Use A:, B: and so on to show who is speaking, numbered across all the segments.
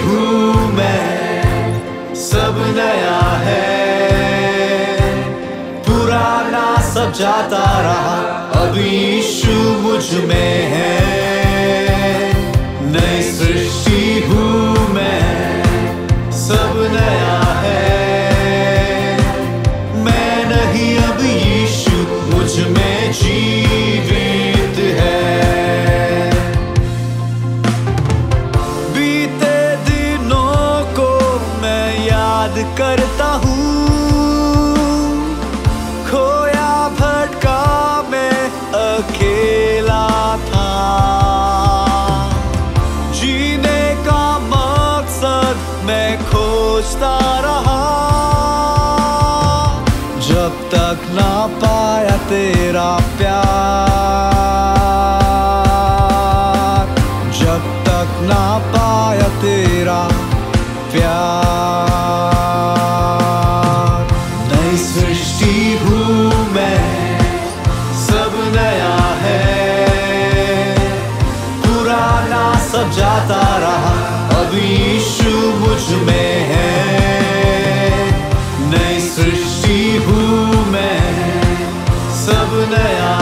A: हूँ मैं। सब नया है। पुराना सब जाता रहा। अभी यीशु मुझमें है। करता हूँ। खोया भटका मैं अकेला था। जीने का मकसद मैं खोजता रहा। जब तक ना पाया तेरा प्यार, जब तक ना पाया तेरा प्यार। सब जाता रहा। अभी यीशु मुझमें है। नई सृष्टि हूँ मैं। सब नया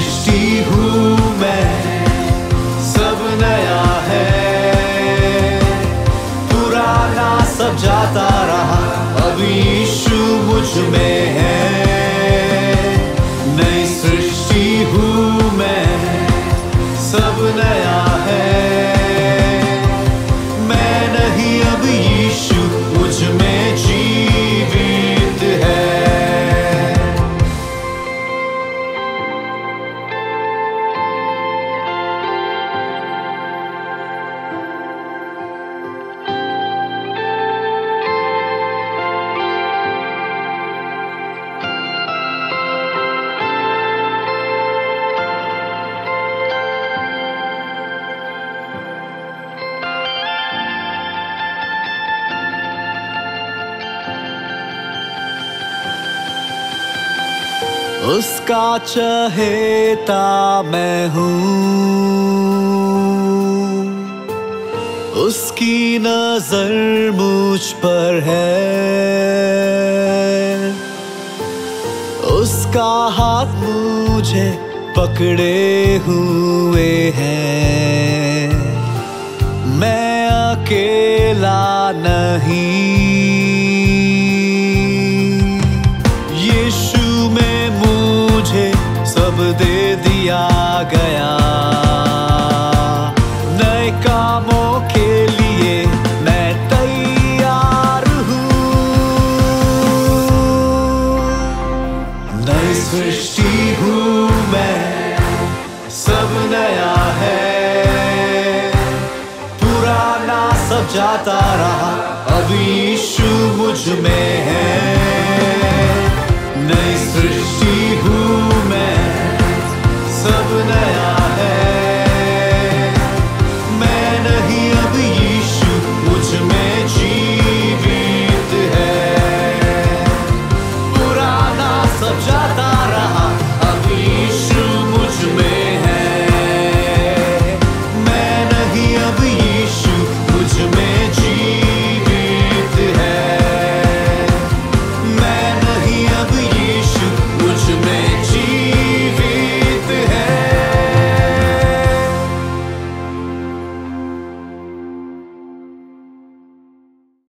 A: सृष्टि हूँ मैं। सब नया है। पुराना सब जाता रहा। यीशु मुझमें है। उसका चहेता मैं हूँ। उसकी नज़र मुझ पर है। उसका हाथ मुझे पकड़े हुए हैं। मैं अकेला नहीं सब नया है। पुराना सब जाता रहा अभी यीशु मुझमें है।